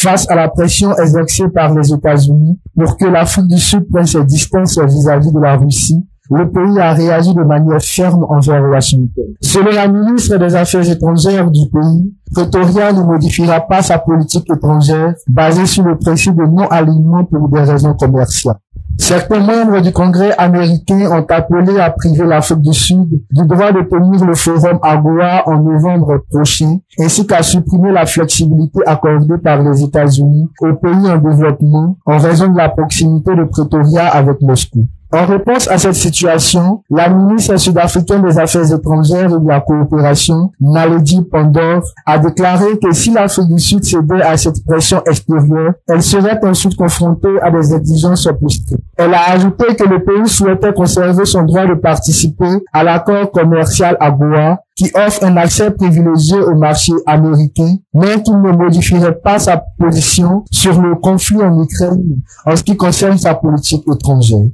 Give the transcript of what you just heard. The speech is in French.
face à la pression exercée par les États-Unis pour que l'Afrique du Sud prenne ses distances vis-à-vis de la Russie, le pays a réagi de manière ferme envers Washington. Selon la ministre des Affaires étrangères du pays, Pretoria ne modifiera pas sa politique étrangère basée sur le principe de non-alignement pour des raisons commerciales. Certains membres du Congrès américain ont appelé à priver l'Afrique du Sud du droit de tenir le forum AGOA en novembre prochain, ainsi qu'à supprimer la flexibilité accordée par les États-Unis aux pays en développement en raison de la proximité de Pretoria avec Moscou. En réponse à cette situation, la ministre sud-africaine des Affaires étrangères et de la coopération, Naledi Pandor, a déclaré que si l'Afrique du Sud cédait à cette pression extérieure, elle serait ensuite confrontée à des exigences plus. Elle a ajouté que le pays souhaitait conserver son droit de participer à l'accord commercial AGOA qui offre un accès privilégié au marché américain, mais qui ne modifierait pas sa position sur le conflit en Ukraine en ce qui concerne sa politique étrangère.